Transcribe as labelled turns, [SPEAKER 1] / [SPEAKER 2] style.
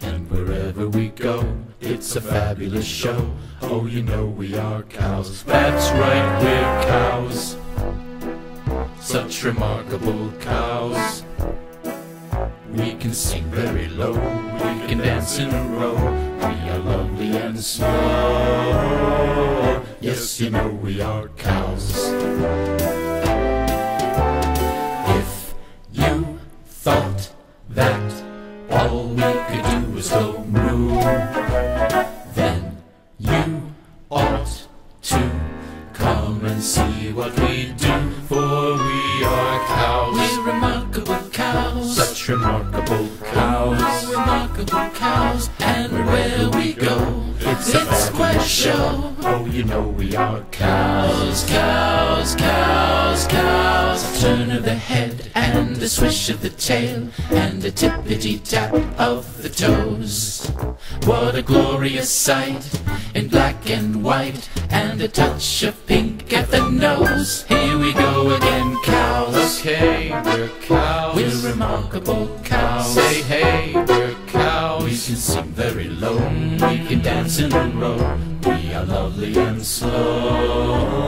[SPEAKER 1] And wherever we go, it's a fabulous show. Oh, you know we are cows. That's right, we're cows. Such remarkable cows. We can sing very low, we can dance in a row. We are lovely and slow. Yes, you know we are cows. Come and see what we do, for we are cows.
[SPEAKER 2] We're remarkable cows.
[SPEAKER 1] Such remarkable cows.
[SPEAKER 2] How remarkable cows. And where we go,
[SPEAKER 1] It's a
[SPEAKER 2] it's quite a show.
[SPEAKER 1] Oh, you know we are cows.
[SPEAKER 2] Cows, cows, cows, cows. A turn of the head and a swish of the tail and a tippity tap of the toes. What a glorious sight in black and white and a touch of pink at the nose. Here we go again, cows.
[SPEAKER 1] Okay, we're cows.
[SPEAKER 2] We're remarkable cows.
[SPEAKER 1] Say hey, we're cows.
[SPEAKER 2] We can sing very low, we can dance in a row. We are lovely and slow.